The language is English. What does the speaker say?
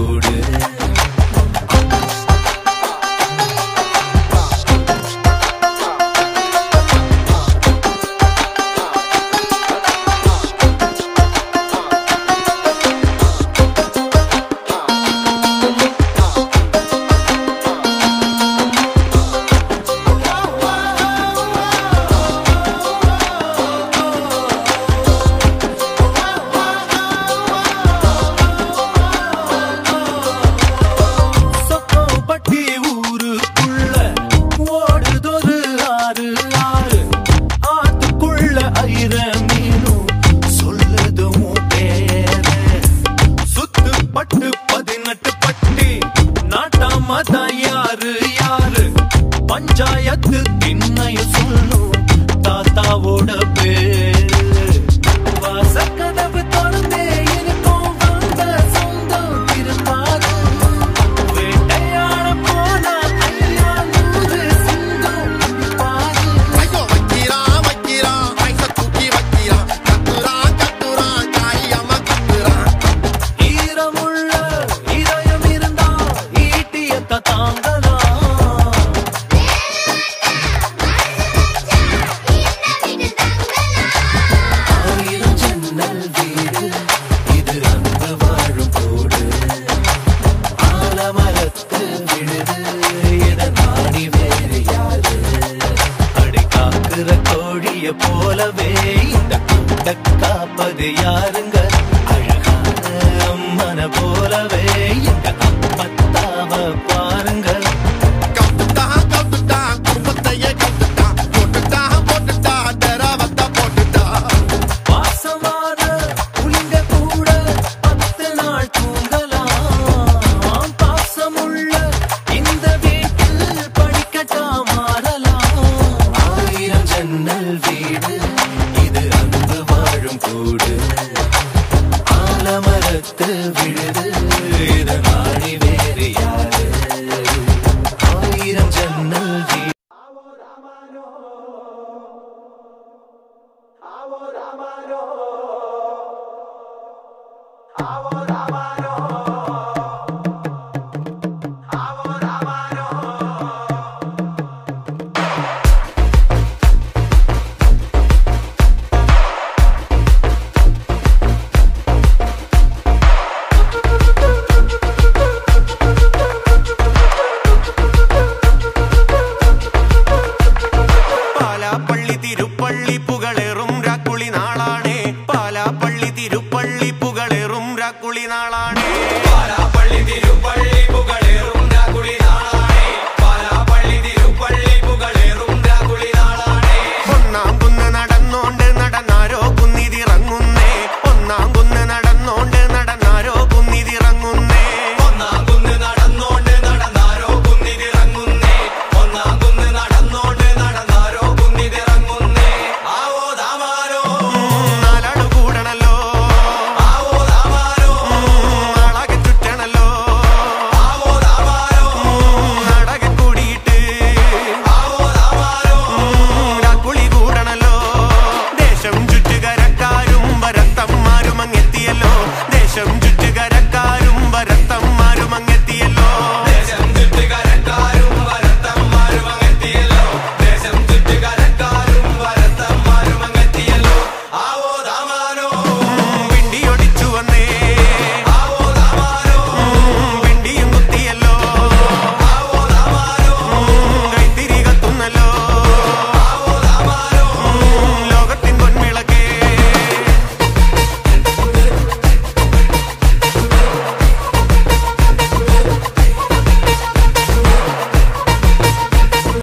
oscuro panchayat Amor, amaro.